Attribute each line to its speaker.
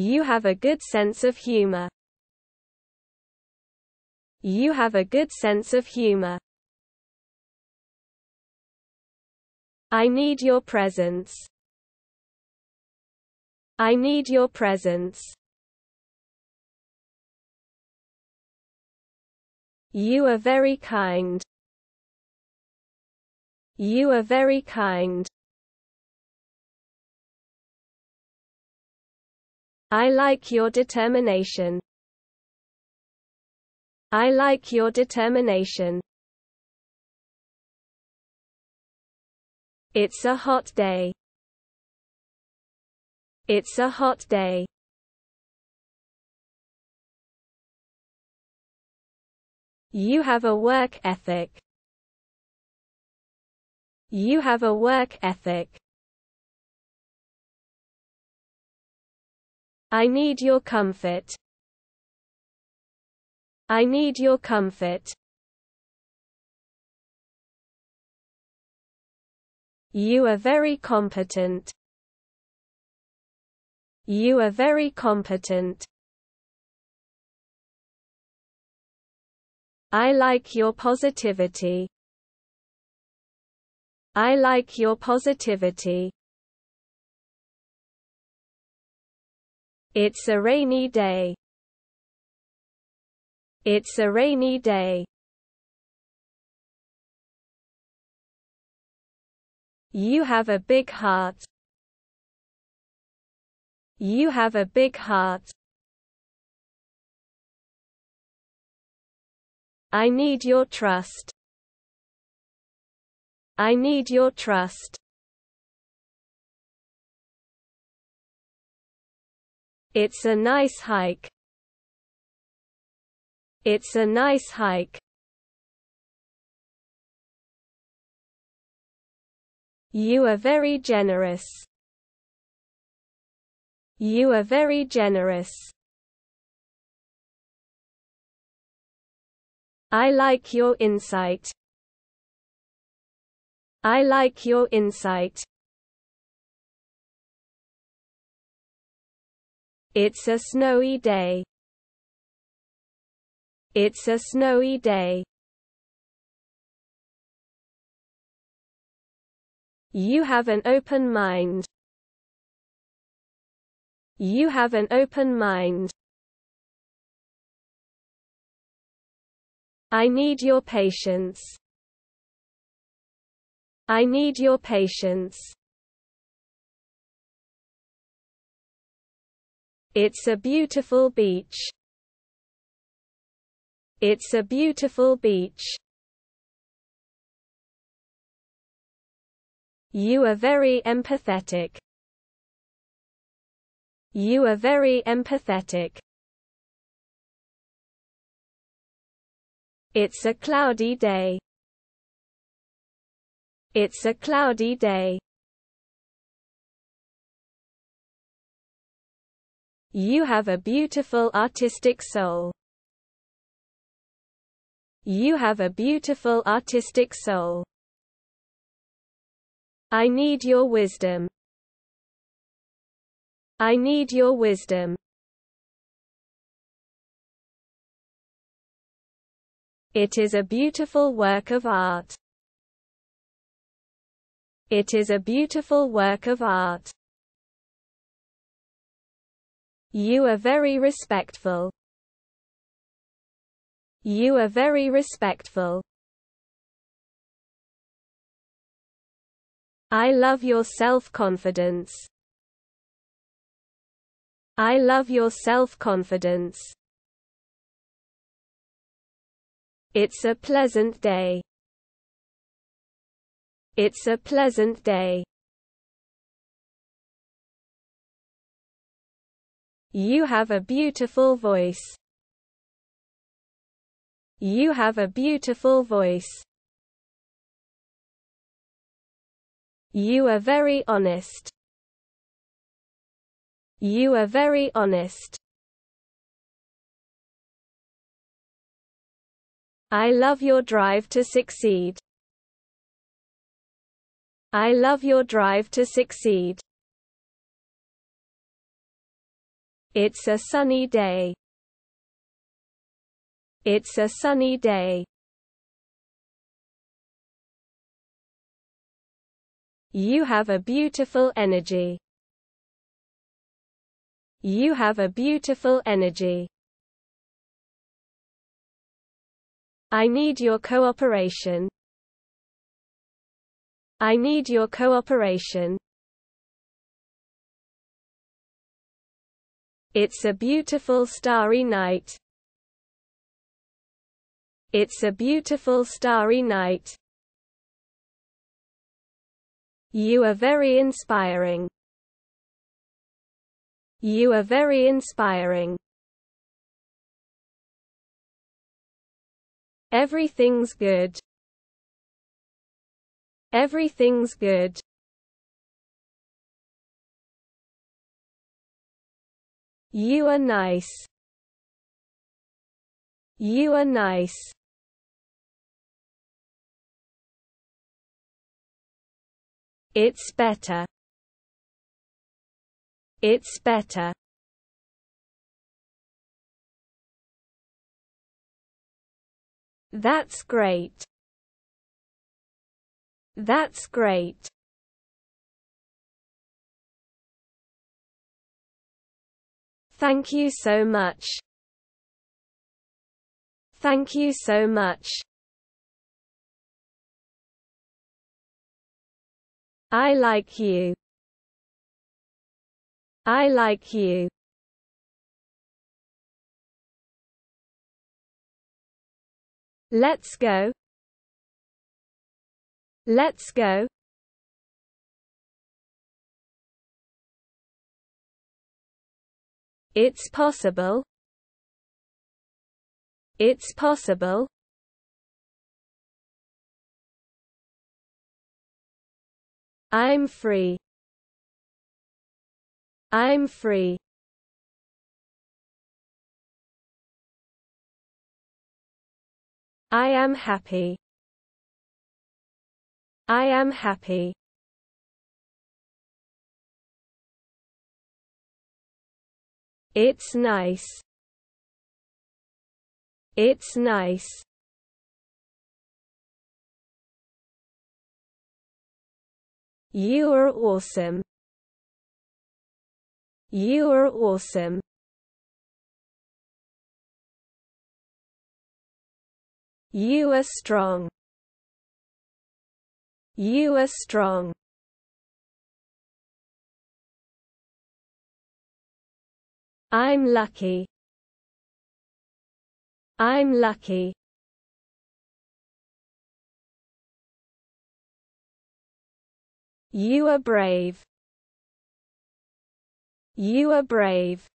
Speaker 1: You have a good sense of humor. You have a good sense of humor. I need your presence. I need your presence. You are very kind. You are very kind. I like your determination. I like your determination. It's a hot day. It's a hot day. You have a work ethic. You have a work ethic. I need your comfort. I need your comfort. You are very competent. You are very competent. I like your positivity. I like your positivity. It's a rainy day. It's a rainy day. You have a big heart. You have a big heart. I need your trust. I need your trust. It's a nice hike. It's a nice hike. You are very generous. You are very generous. I like your insight. I like your insight. It's a snowy day. It's a snowy day. You have an open mind. You have an open mind. I need your patience. I need your patience. It's a beautiful beach. It's a beautiful beach. You are very empathetic. You are very empathetic. It's a cloudy day. It's a cloudy day. You have a beautiful artistic soul. You have a beautiful artistic soul. I need your wisdom. I need your wisdom. It is a beautiful work of art. It is a beautiful work of art. You are very respectful. You are very respectful. I love your self-confidence. I love your self-confidence. It's a pleasant day. It's a pleasant day. You have a beautiful voice. You have a beautiful voice. You are very honest. You are very honest. I love your drive to succeed. I love your drive to succeed. It's a sunny day. It's a sunny day. You have a beautiful energy. You have a beautiful energy. I need your cooperation. I need your cooperation. It's a beautiful starry night. It's a beautiful starry night. You are very inspiring. You are very inspiring. Everything's good. Everything's good. You are nice. You are nice. It's better. It's better. That's great. That's great. Thank you so much. Thank you so much. I like you. I like you. Let's go. Let's go. It's possible. It's possible. I'm free. I'm free. I am happy. I am happy. It's nice. It's nice. You are awesome. You are awesome. You are strong. You are strong. I'm lucky. I'm lucky. You are brave. You are brave.